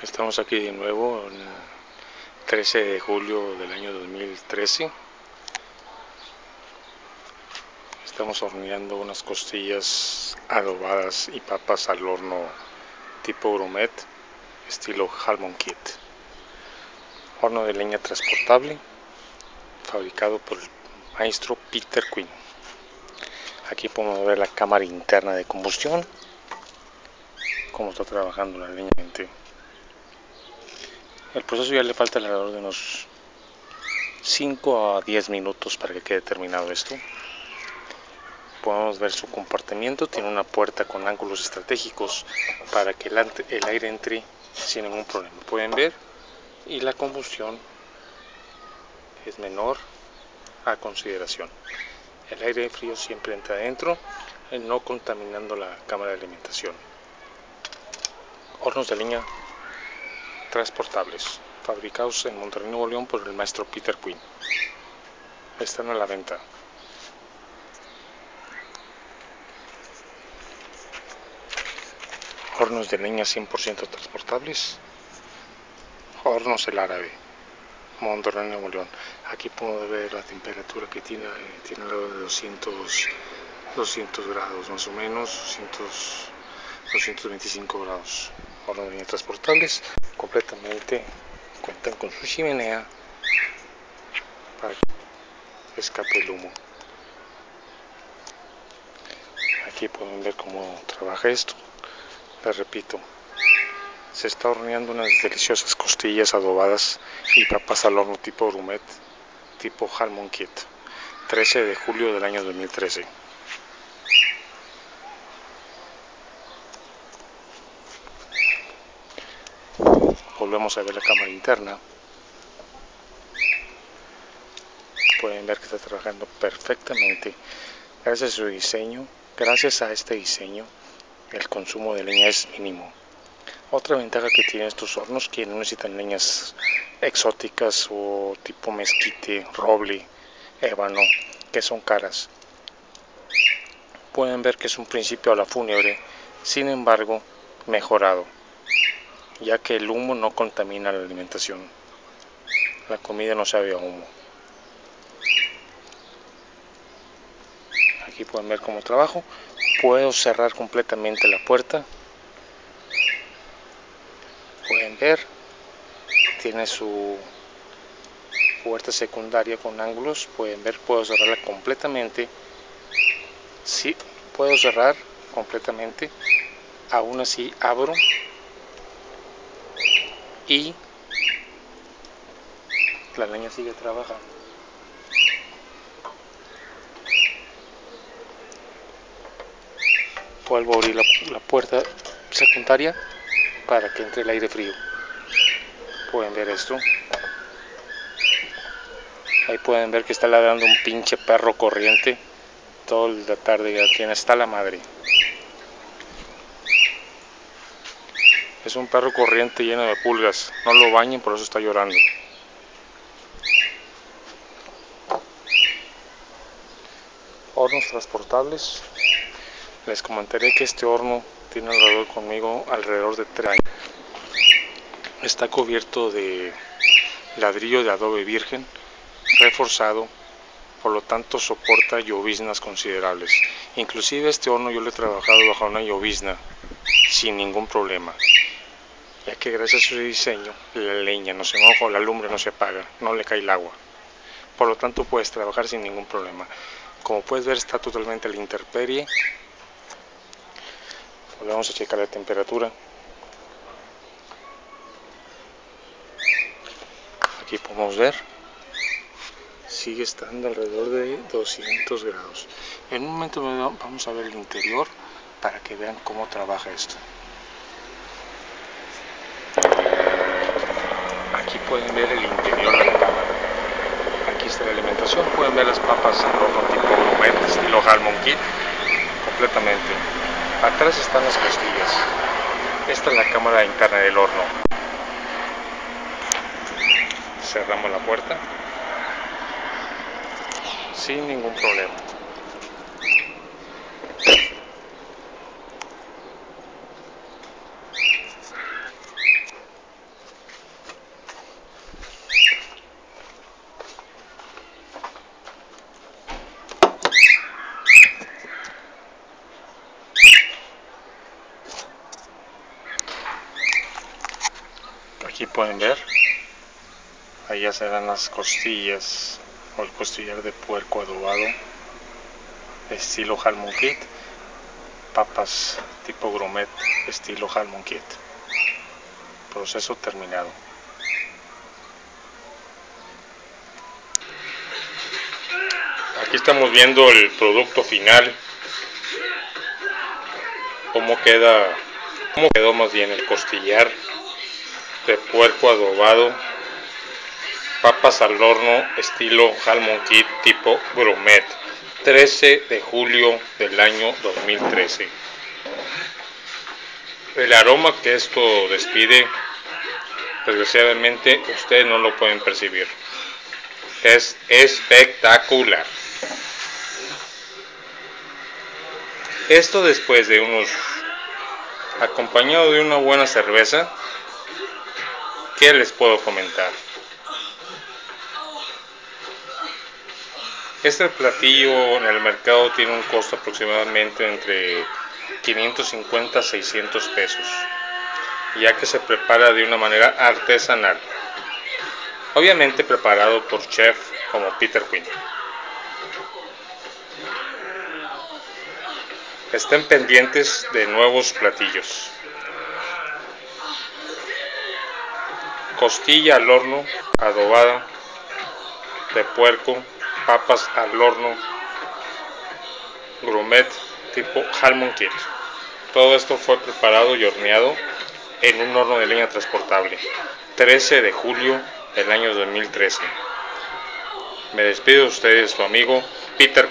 Estamos aquí de nuevo el 13 de julio del año 2013. Estamos horneando unas costillas adobadas y papas al horno tipo gourmet estilo Halmon Kit. Horno de leña transportable fabricado por el maestro Peter Quinn. Aquí podemos ver la cámara interna de combustión, cómo está trabajando la leña. El proceso ya le falta alrededor de unos 5 a 10 minutos para que quede terminado esto. Podemos ver su comportamiento, tiene una puerta con ángulos estratégicos para que el, aire entre sin ningún problema. Pueden ver y la combustión es menor a consideración. El aire frío siempre entra adentro, no contaminando la cámara de alimentación. Hornos de leña transportables, fabricados en Monterrey, Nuevo León por el maestro Peter Quinn. Están a la venta. Hornos de leña 100% transportables. Hornos El Árabe, Monterrey, Nuevo León. Aquí podemos ver la temperatura que tiene, tiene alrededor de 200, 200 grados más o menos, 200, 225 grados. Hornos transportables completamente cuentan con su chimenea para que escape el humo. Aquí pueden ver cómo trabaja esto. Les repito se está horneando unas deliciosas costillas adobadas y papas al horno tipo gourmet tipo Halmon Kit 13 de julio del año 2013 volvemos a ver la cámara interna. Pueden ver que está trabajando perfectamente. Gracias a su diseño gracias a este diseño el consumo de leña es mínimo. Otra ventaja que tienen estos hornos que no necesitan leñas exóticas o tipo mezquite, roble, ébano que son caras. Pueden ver que es un principio a la fúnebre sin embargo mejorado ya que el humo no contamina la alimentación. La comida no sabe a humo. Aquí pueden ver cómo trabajo. Puedo cerrar completamente la puerta. Pueden ver. Tiene su puerta secundaria con ángulos. Pueden ver, puedo cerrarla completamente. Sí, puedo cerrar completamente. Aún así abro y la leña sigue trabajando. Vuelvo a abrir la, puerta secundaria para que entre el aire frío. Pueden ver esto. Ahí pueden ver que está ladrando un pinche perro corriente. Toda la tarde ya tiene hasta la madre. Es un perro corriente lleno de pulgas. No lo bañen, por eso está llorando. Hornos transportables. Les comentaré que este horno tiene alrededor conmigo alrededor de 3 años. Está cubierto de ladrillo de adobe virgen reforzado por lo tanto soporta lloviznas considerables. Inclusive este horno yo lo he trabajado bajo una llovizna sin ningún problema ya que gracias a su diseño la leña no se moja, la lumbre no se apaga, no le cae el agua. Por lo tanto puedes trabajar sin ningún problema. Como puedes ver está totalmente la intemperie. Vamos a checar la temperatura. Aquí podemos ver. Sigue estando alrededor de 200 grados. En un momento vamos a ver el interior para que vean cómo trabaja esto. Aquí pueden ver el interior de la cámara. Aquí está la alimentación, pueden ver las papas al horno tipo gourmet, estilo Halmon Kit, completamente. Atrás están las costillas. Esta es la cámara interna del horno. Cerramos la puerta sin ningún problema. Aquí pueden ver, ahí ya serán las costillas o el costillar de puerco adobado estilo Halmon Kit, papas tipo Grumet estilo Halmon Kit. Proceso terminado. Aquí estamos viendo el producto final, cómo queda, cómo quedó más bien el costillar de puerco adobado, papas al horno estilo Halmon Kit tipo Grumet, 13 de julio del año 2013. El aroma que esto despide, desgraciadamente ustedes no lo pueden percibir. Es espectacular. Esto después de unos, acompañado de una buena cerveza, ¿qué les puedo comentar? Este platillo en el mercado tiene un costo aproximadamente entre 550 a 600 pesos, ya que se prepara de una manera artesanal, obviamente preparado por chef como Peter Quinn. Estén pendientes de nuevos platillos. Costilla al horno, adobada, de puerco, papas al horno, grumet tipo Halmon Kit. Todo esto fue preparado y horneado en un horno de leña transportable. 13 de julio del año 2013. Me despido de ustedes, su amigo Peter.